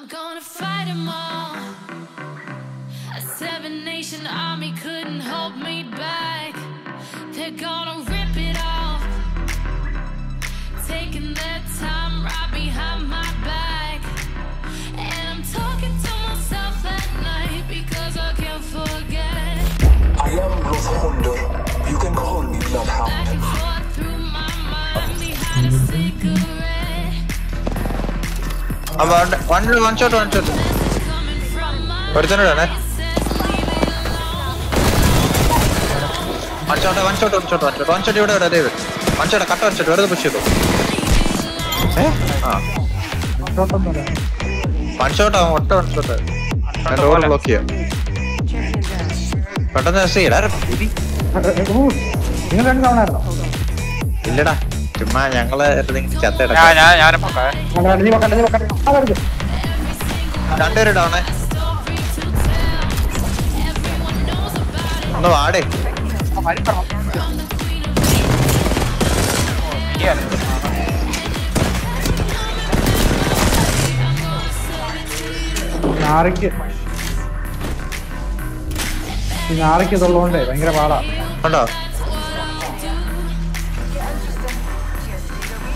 I'm gonna fight them all. A seven nation army couldn't hold me back. They're gonna rip it off. Taking their time right behind my back. And I'm talking to myself at night because I can't forget. I am Holder. You can call me Bloodhound. One shot one shot ഒരുത്തനോടാണ്. One shot one shot one shot one shot one shot ഇവിടെ ഇവിടെ ദൈവം. One shot കട്ട one shot വെറുതെ push ചെയ്തു. ആ. One shot ആവും ഒറ്റ one shot door block ചെയ്യാം. പെട്ടെന്ന് എസ് ചെയ്യടാ നിങ്ങൾ രണ്ട് തവണ ഇല്ലടാ. ചുമ്മാ ഞങ്ങൾ രണ്ടുപേരും ഡൗണേ ഒന്ന് വാടേ. ഞാറയ്ക്ക് ഈ ഞാറയ്ക്ക് ഇതുള്ളതുകൊണ്ടേ ഭയങ്കര പാടാ. ഉണ്ടോ?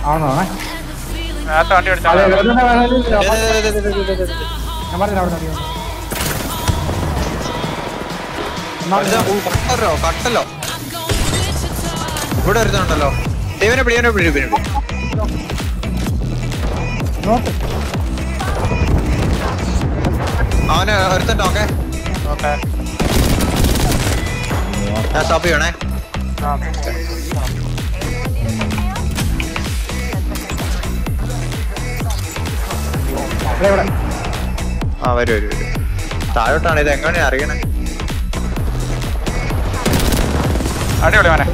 ദേ. ഞാൻ പറഞ്ഞില്ല അവിടെ കട്ടല്ലോ കട്ടല്ലോ ഇവിടെ ഒരുത്തനുണ്ടല്ലോ ദൈവനെ പിടി ഇവനെ പിടി ഇവനെ പിടി. നോക്ക്. അവന് ഒരുത്തണ്ടോ ഓക്കെ? ഓക്കെ. ഞാൻ സ്റ്റോപ്പ് ചെയ്യണേ. ആ വരും വരും വരും. താഴോട്ടാണ് ഇത് എങ്ങനെയാ അറിയണേ? അടിപൊളി മോനെ.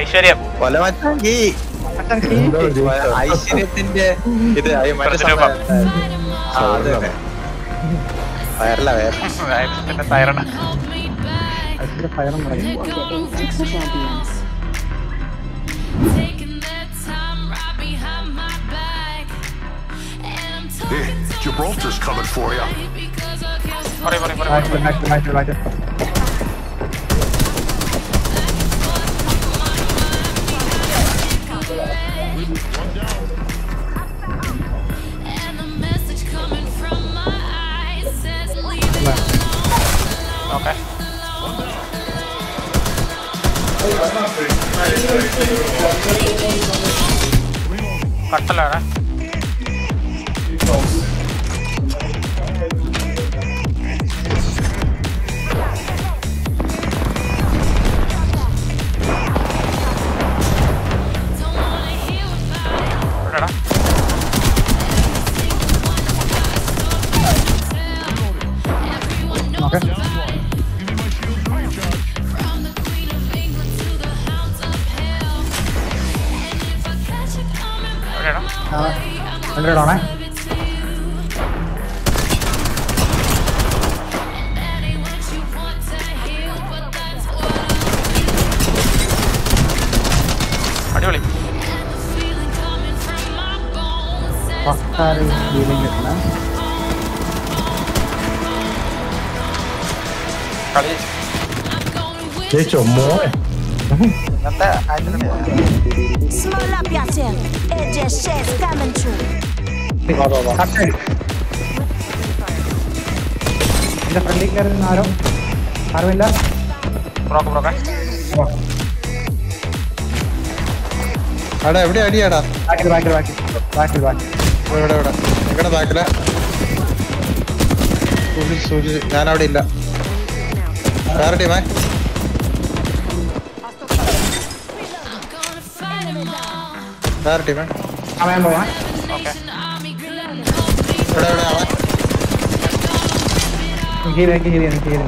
ഐശ്വര്യം. കൊല മച്ചാങ്കി ഐശ്വര്യത്തിന്റെ ഇത്. വയറല്ല വയറ തൈറണ. ഫയറും Hey, Gibraltar's coming for you. Pare, pare, pare. Right, right, right, right, right. Okay. Cut the रहा है my ആണേ അടിപൊളി. പക്കാരി ഫീലിംഗ് കിട്ടണേ. കളി. ജയിച്ചോ? മോനെ. ഇന്നത്തെ ആഴ്ച Shays coming through. എന്റെ ഫ്രണ്ടിൽ കയറി ആരോ ആരുമില്ല ബ്രോക്ക് എവിടെ അടിയാടാ? ബാക്കിൽ ബാക്കിൽ ബാക്കിൽ ബാക്കിൽ ബാക്കിൽ ഇവിടെ ഇവിടെ. നിങ്ങളുടെ ബാക്കിൽ. സൂക്ഷിച്ച് സൂക്ഷിച്ച്. ഞാൻ ഇല്ല. വേറെ ടീമേ? വേറെ ടീമേ hold me ഇവിടെ എവിടെ ആളെ ഹീൽ എനിക്ക് ഹീൽ എനിക്ക് ഹീൽ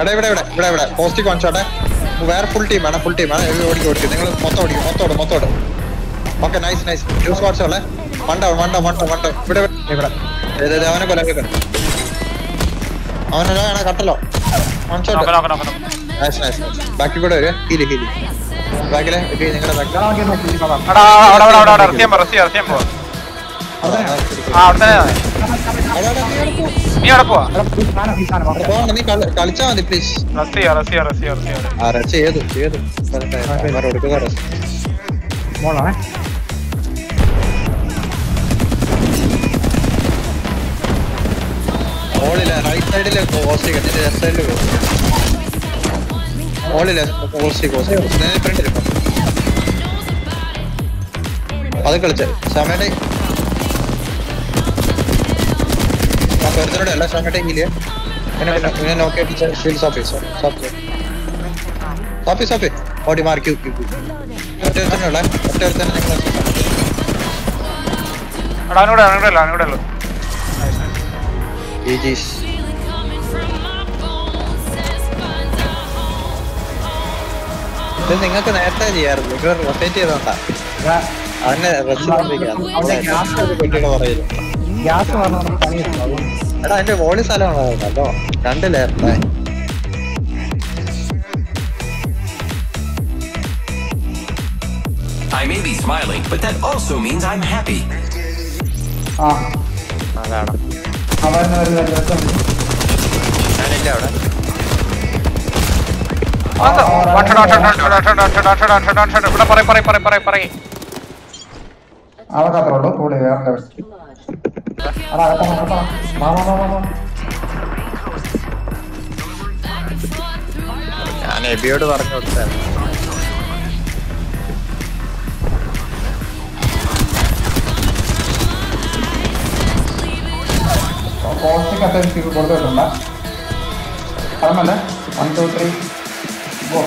എടാ ഇവിടെ ഇവിടെ ഇവിടെ ഇവിടെ. പോസ്റ്റിക് വൺഷോട്ടെ വേറെ ഫുൾ ടീമാണ് ഫുൾ ടീമാണ് ആണ്. ഓടിക്കും ഓടിക്കും. നിങ്ങൾ മൊത്തം ഓടിക്കും മൊത്തം ഓടും മൊത്തം ഓടും. ഓക്കെ നൈസ് നൈസ് ജ്യൂസ് വാട്സ് വണ്ട വണ്ട വണ്ട വണ്ട മണ്ട ഇവിടെ ഇവിടെ. അവനെ കൊല്ലാൻ അവനൊരാണ് കട്ടലോ? ബാക്കി കൂടെ വരും. ഹീൽ ഹീൽ ബാക്കിലെ നിങ്ങളുടെ കളിച്ചാ മതി പ്ലീസ് റസ് ചെയ്ത് ചെയ്ത്. കൊടുക്കുക റസ് മോളാണേ. റൈറ്റ് കോസ്റ്റ് ലെഫ്റ്റ് അത് കളിച്ച. സമയത്തെ ഒരുത്തരോടെ അല്ല സമയത്തെ ഇല്ലേ ഞാൻ നോക്കി ഷീൽഡ് സോപ്പി സോപ്പി സോപ്പി ഓടി മാർക്ക് ഒറ്റ ഒരുത്തന്നെ ഉള്ള. ഒറ്റ ഒരുത്തന്നെ ഞങ്ങൾ അവനോട് അവനോടല്ലോ അവനോടല്ലോ GG's. ഇത് നിങ്ങൾക്ക് നേരത്തെ ചെയ്യാറുണ്ട് നിങ്ങൾ റൊട്ടേറ്റ് ചെയ്തോണ്ടാ. അതിനെ എടാ അതിന്റെ വോളി സ്ഥലമാണല്ലോ രണ്ട് ലെയറിന്റെ I may be smiling, but that also means I'm happy. Ah. അതാണ്. ഞാനില്ല അവിടെ ഇവിടെ പറയ പറയ പറയ പറയ പറയ അവകാശമുള്ളൂ കൂടെ വേറെ ഞാൻ എബിയോട് പറഞ്ഞു കൊടുത്തായിരുന്നു. പോസ്റ്റിക്ക് അത്യാവശ്യം സ്പീഡ് കൊടുത്തിട്ടുണ്ട് പറഞ്ഞല്ലേ വൺ ടു ത്രീ ഗോ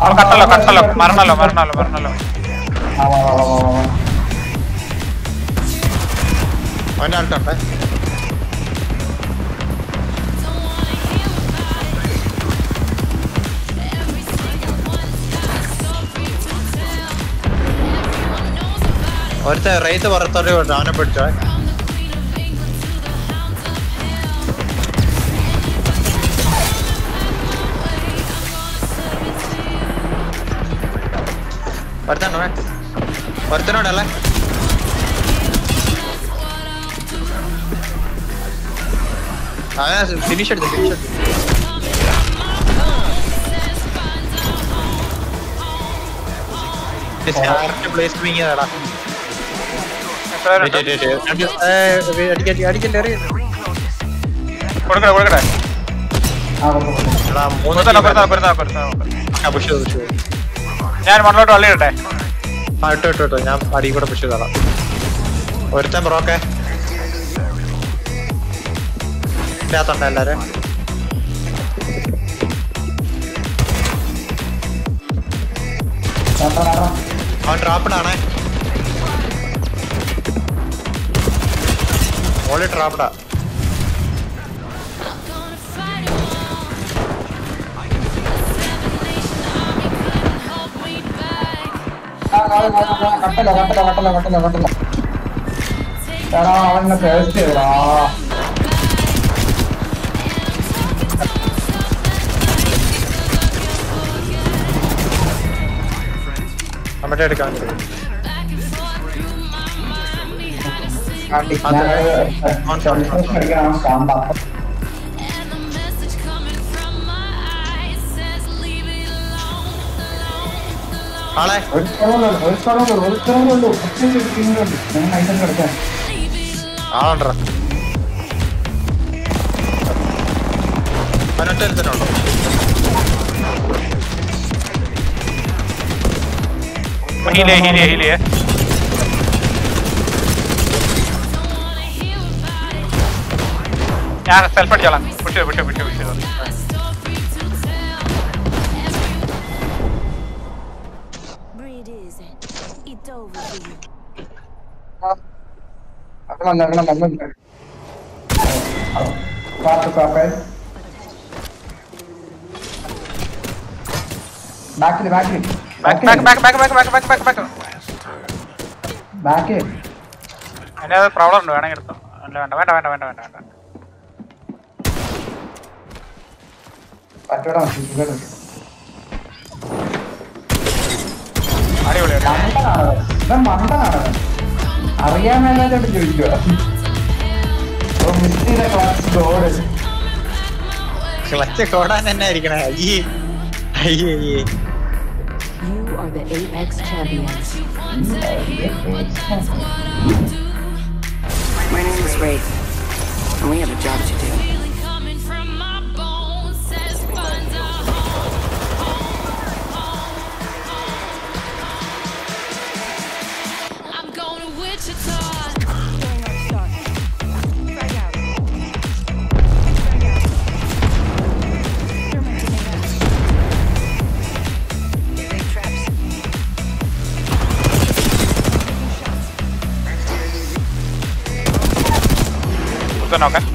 അവൻ കട്ടല്ലോ കട്ടല്ലോ മരണല്ലോ മരണല്ലോ മരണല്ലോ ആ വാ ഒരുത്ത റേറ്റ് പുറത്തോട്ട് വിട്ടു അവനെ പിടിച്ചോ. ഒരുത്തനോ ഒരുത്തനോടല്ലേ അവനെ ഫിനിഷ് എടുത്തു ഫിനിഷ് എടുത്തു. പ്ലേസ് മിങ്ങിയതാടാ ഞാൻ മണ്ണിലോട്ട് വള്ളി ഇട്ടെ ആ ഇട്ടു ഇട്ടു ഇട്ടു. ഞാൻ അടി കൂടെ പുഷ് ചെയ്തോളാം. ഒരുത്തൻ ബ്രോക്കെ ഇല്ലാത്തണ്ട എല്ലാരും? ഡ്രോപ്പിടാണേ ആ, ആ, കട്ടല കട്ടല കട്ടല കട്ടല കട്ടല എടാ അവനെ ടേസ്റ്റ് ചെയ്തടാ നമ്മുടെ എടുക്കാൻ കാട്ടി. ആളെ ഒരു സ്ഥലമേ ഉള്ളൂ ഒരു സ്ഥലമേ ഒരു സ്ഥലമേ ഉള്ളൂ ഞാൻ ഐറ്റം കിടക്കാൻ ആളുണ്ടോ? പതിനെട്ട് എടുത്തിട്ടുണ്ടോ? ഹീലേ ഹീലേ ഹീലേ ഞാൻ self അടിച്ചോളാം. Push push push push. ബാക്കിൽ ബാക്കിൽ. Back back back back back back back back back back അതിന്റെ അത് പ്രോബ്ലം ഉണ്ട് വേണമെങ്കിൽ എടുത്തോ. അല്ല വേണ്ട വേണ്ട വേണ്ട വേണ്ട വേണ്ട വേണ്ട. പറ്റോടാ മണ്ടനാണ് അറിയാൻ മേലാത്തോട്ട് ചോദിക്കുക ക്ലച്ച് കോടാൻ തന്നെ ആയിരിക്കണേ. അയ്യേ അയ്യേ അയ്യേ. You are the Apex champions. My name is ray and we have a job to do. knock okay.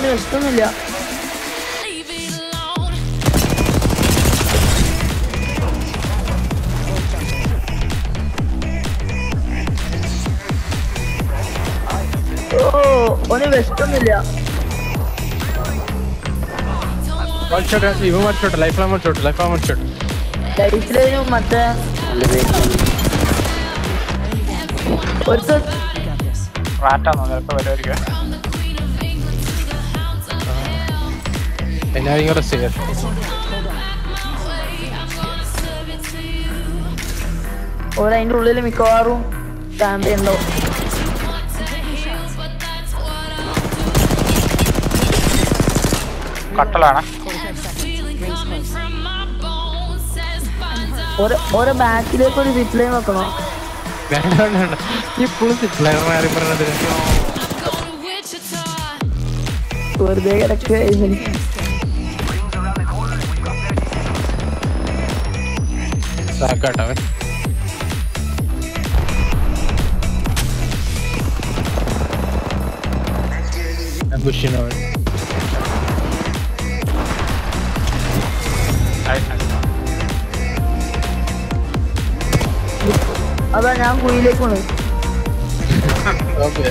അവന് alone. ഓ അവന് വിഷമൊന്നുമില്ല. വൺ ഷോട്ട് ഇവ one shot life long one shot life long one shot ലൈഫിലും മറ്റേ ഒരു റാറ്റാന്നോ ചിലപ്പോ വരുമായിരിക്കും എല്ലാവരും കൂടെ ചെയ്യാം ഓരോ അതിന്റെ ഉള്ളിൽ മിക്കവാറും ഫാമിലി ഉണ്ടാവും കട്ടലാണ് ഓരോ ബാക്കിലേക്ക് ഒരു വെക്കണോ? വേണ്ട വേണ്ട വേണ്ട ഇപ്പോഴും സിപ്ലയർ മാറി പറഞ്ഞത് വെറുതെ കിടക്കുക സാക്കാട്ടവൻ ബുഷിനവൻ അതാ ഞാൻ കുയിലേക്ക് പോണത് okay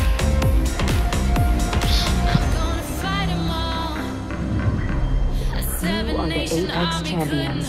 You are the Apex champions.